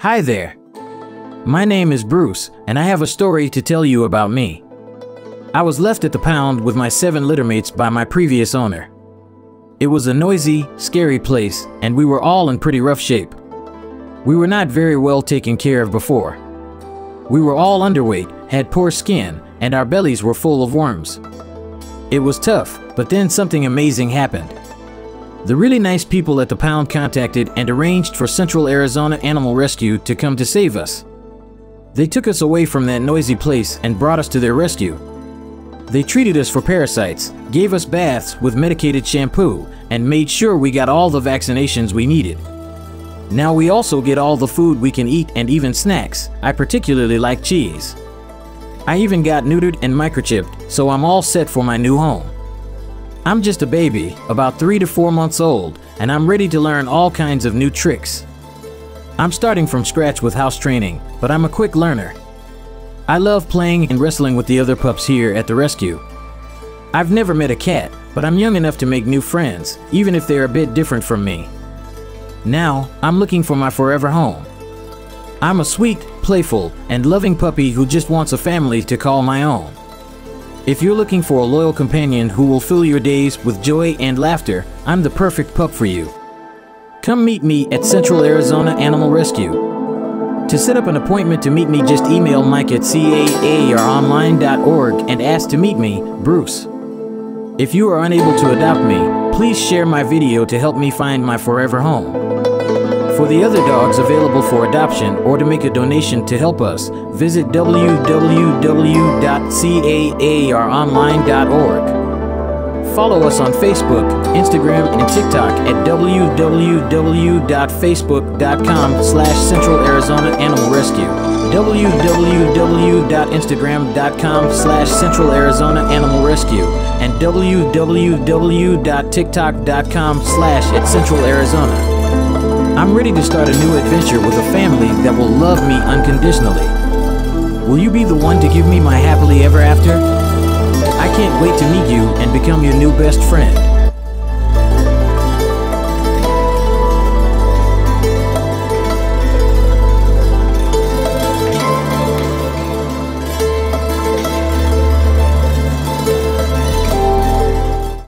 Hi there. My name is Bruce, and I have a story to tell you about me. I was left at the pound with my seven littermates by my previous owner. It was a noisy, scary place, and we were all in pretty rough shape. We were not very well taken care of before. We were all underweight, had poor skin, and our bellies were full of worms. It was tough, but then something amazing happened. The really nice people at the pound contacted and arranged for Central Arizona Animal Rescue to come to save us. They took us away from that noisy place and brought us to their rescue. They treated us for parasites, gave us baths with medicated shampoo, and made sure we got all the vaccinations we needed. Now we also get all the food we can eat and even snacks. I particularly like cheese. I even got neutered and microchipped, so I'm all set for my new home. I'm just a baby, about three to four months old, and I'm ready to learn all kinds of new tricks. I'm starting from scratch with house training, but I'm a quick learner. I love playing and wrestling with the other pups here at the rescue. I've never met a cat, but I'm young enough to make new friends, even if they're a bit different from me. Now, I'm looking for my forever home. I'm a sweet, playful, and loving puppy who just wants a family to call my own. If you're looking for a loyal companion who will fill your days with joy and laughter, I'm the perfect pup for you. Come meet me at Central Arizona Animal Rescue. To set up an appointment to meet me, just email Mike at caaronline.org and ask to meet me, Bruce. If you are unable to adopt me, please share my video to help me find my forever home. For the other dogs available for adoption or to make a donation to help us, visit www.caaronline.org. Follow us on Facebook, Instagram, and TikTok at www.facebook.com slash Central Arizona Animal Rescue, www.instagram.com slash Central Arizona Animal Rescue, and www.tiktok.com slash at Central Arizona. I'm ready to start a new adventure with a family that will love me unconditionally. Will you be the one to give me my happily ever after? I can't wait to meet you and become your new best friend.